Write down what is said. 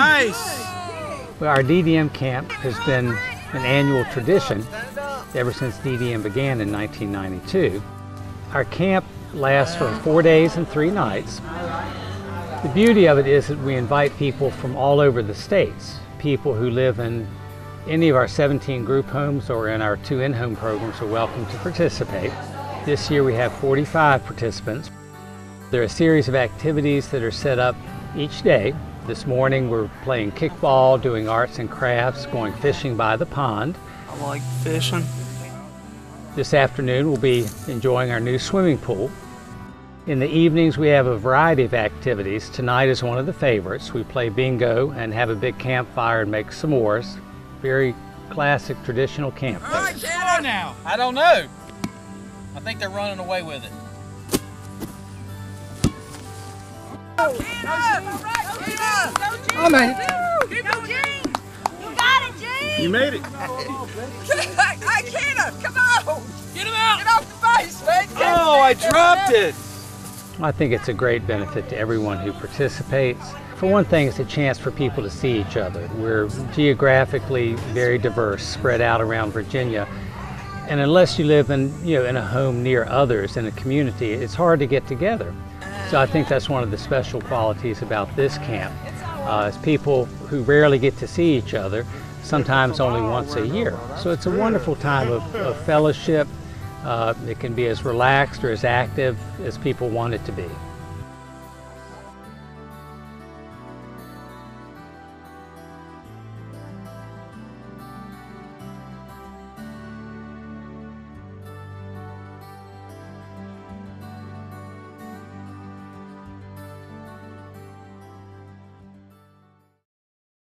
Nice. Well, our DDM camp has been an annual tradition ever since DDM began in 1992. Our camp lasts for four days and three nights. The beauty of it is that we invite people from all over the states, people who live in any of our 17 group homes or in our two in-home programs are welcome to participate. This year we have 45 participants. There are a series of activities that are set up each day. This morning we're playing kickball, doing arts and crafts, going fishing by the pond. I like fishing. This afternoon we'll be enjoying our new swimming pool. In the evenings we have a variety of activities. Tonight is one of the favorites. We play bingo and have a big campfire and make s'mores. Very classic traditional camp. All right, Score now. I don't know. I think they're running away with it. I made it. Go, Gene! You got it, Gene! You made it. Hey, Kenna, come on! Get him out! Get off the base, man! Oh, I dropped it. I think it's a great benefit to everyone who participates. For one thing, it's a chance for people to see each other. We're geographically very diverse, spread out around Virginia. And unless you live in, you know, in a home near others in a community, it's hard to get together. So I think that's one of the special qualities about this camp. Uh, is people who rarely get to see each other, sometimes only once a year. So it's a wonderful time of, of fellowship. Uh, it can be as relaxed or as active as people want it to be.